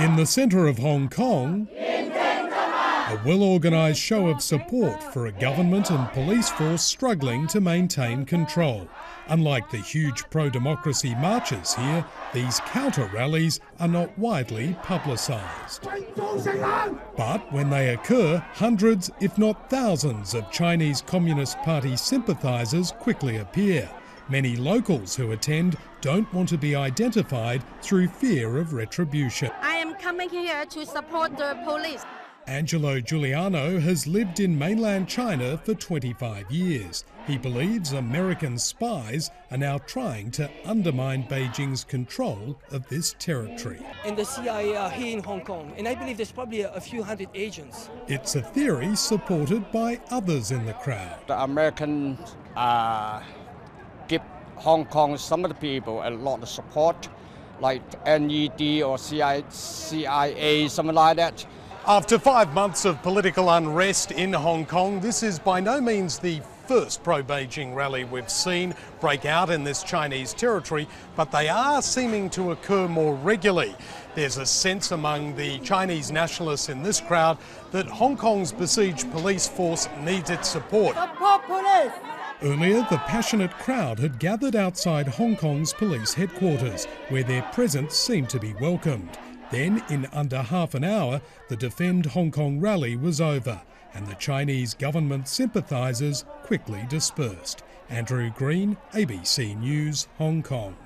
In the centre of Hong Kong, a well organised show of support for a government and police force struggling to maintain control. Unlike the huge pro democracy marches here, these counter rallies are not widely publicised. But when they occur, hundreds, if not thousands, of Chinese Communist Party sympathisers quickly appear. Many locals who attend don't want to be identified through fear of retribution. I am coming here to support the police. Angelo Giuliano has lived in mainland China for 25 years. He believes American spies are now trying to undermine Beijing's control of this territory. And the CIA are here in Hong Kong, and I believe there's probably a, a few hundred agents. It's a theory supported by others in the crowd. The Americans uh, give Hong Kong some of the people a lot of support, like NED or CIA, CIA something like that. After five months of political unrest in Hong Kong, this is by no means the first pro Beijing rally we've seen break out in this Chinese territory, but they are seeming to occur more regularly. There's a sense among the Chinese nationalists in this crowd that Hong Kong's besieged police force needs its support. Earlier, the passionate crowd had gathered outside Hong Kong's police headquarters, where their presence seemed to be welcomed. Then, in under half an hour, the Defend Hong Kong rally was over and the Chinese government sympathisers quickly dispersed. Andrew Greene, ABC News, Hong Kong.